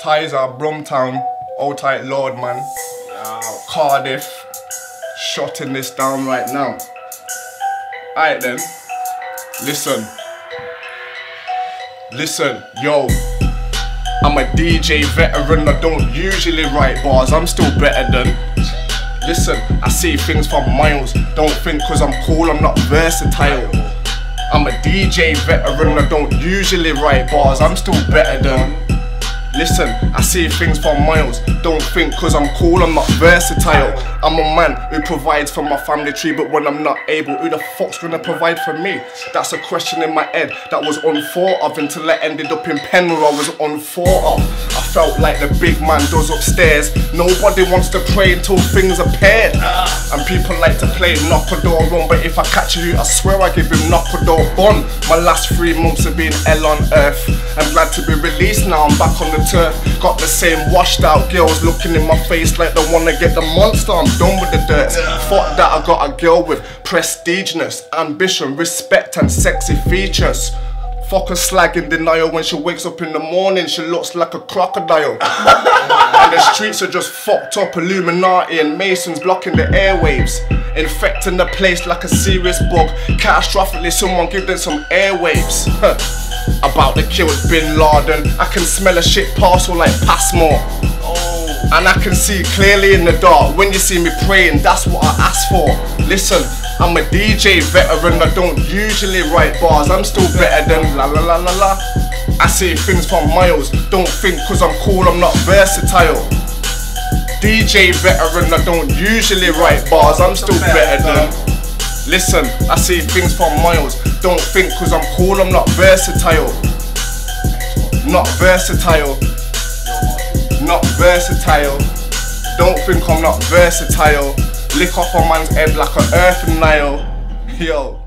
Ties are Brumtown, Old Tight Lord, man. Cardiff. shutting this down right now. Alright then. Listen. Listen, yo. I'm a DJ veteran, I don't usually write bars, I'm still better than. Listen, I see things for miles. Don't think cause I'm cool, I'm not versatile. I'm a DJ veteran, I don't usually write bars, I'm still better than. Listen, I see things for miles. Don't think cause I'm cool, I'm not versatile. I'm a man who provides for my family tree, but when I'm not able, who the fuck's gonna provide for me? That's a question in my head that was unthought of until I ended up in pen where I was unthought of. I felt like the big man does upstairs. Nobody wants to pray until things are paired. And people like to play knock a door run, but if I catch you, I swear I give him knock a door bun. My last three months have been hell on earth. I'm glad to be released now, I'm back on the turf. Got the same washed out girls looking in my face like they wanna get the monster. I'm done with the dirt. Fuck that, I got a girl with prestigeness, ambition, respect, and sexy features. Fuck a slag in denial when she wakes up in the morning, she looks like a crocodile. and the streets are just fucked up, Illuminati and Masons blocking the airwaves. Infecting the place like a serious bug. Catastrophically, someone give them some airwaves. About the kill Bin Laden, I can smell a shit parcel like Passmore. Oh. And I can see clearly in the dark. When you see me praying, that's what I ask for. Listen, I'm a DJ veteran. I don't usually write bars. I'm still better than la la la la la. I see things for miles. Don't think cause I'm cool, I'm not versatile. DJ veteran, I don't usually write bars. I'm still better than. Listen, I see things for miles. Don't think cause I'm cool, I'm not versatile. Not versatile not versatile. Don't think I'm not versatile. Lick off a man's head like an earth nail. Yo.